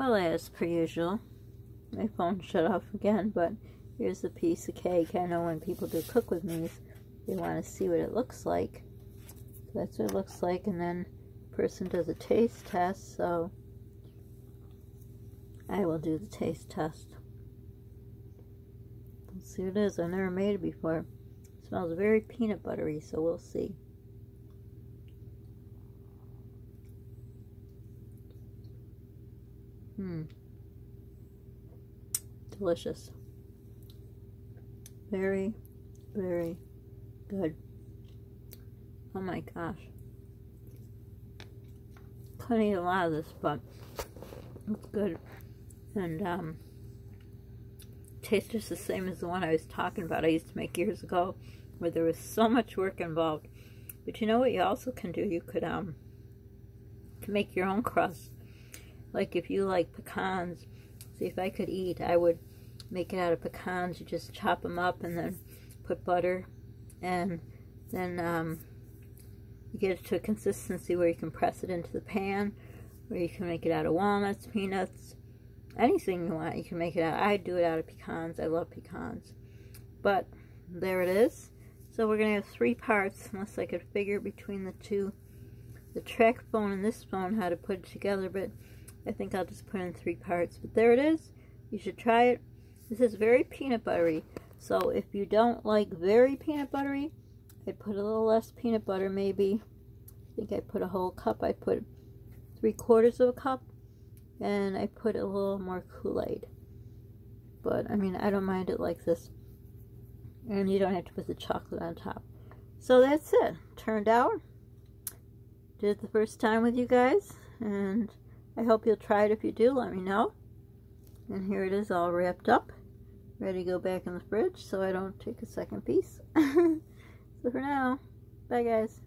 Well, as per usual, my phone shut off again, but here's a piece of cake. I know when people do cook with me, they want to see what it looks like. So that's what it looks like, and then person does a taste test, so I will do the taste test. Let's see what it is. I've never made it before. It smells very peanut buttery, so we'll see. Hmm. Delicious. Very, very good. Oh my gosh. Couldn't eat a lot of this, but it's good. And, um, tastes just the same as the one I was talking about I used to make years ago, where there was so much work involved. But you know what you also can do? You could, um, to make your own crust. Like if you like pecans, see if I could eat, I would make it out of pecans. You just chop them up and then put butter and then um, you get it to a consistency where you can press it into the pan or you can make it out of walnuts, peanuts, anything you want. You can make it out. I do it out of pecans. I love pecans. But there it is. So we're going to have three parts unless I could figure between the two, the track bone and this bone how to put it together. But I think I'll just put in three parts. But there it is. You should try it. This is very peanut buttery. So if you don't like very peanut buttery, I'd put a little less peanut butter maybe. I think I put a whole cup. I put three quarters of a cup. And I put a little more Kool-Aid. But, I mean, I don't mind it like this. And you don't have to put the chocolate on top. So that's it. Turned out. Did it the first time with you guys. And I hope you'll try it. If you do, let me know. And here it is all wrapped up. Ready to go back in the fridge so I don't take a second piece. so for now, bye guys.